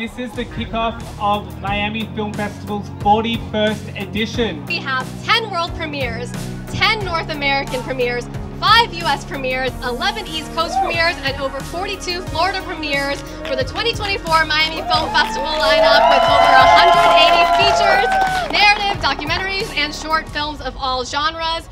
This is the kickoff of Miami Film Festival's 41st edition. We have 10 world premieres, 10 North American premieres, 5 US premieres, 11 East Coast premieres, and over 42 Florida premieres for the 2024 Miami Film Festival lineup with over 180 features, narrative, documentaries, and short films of all genres.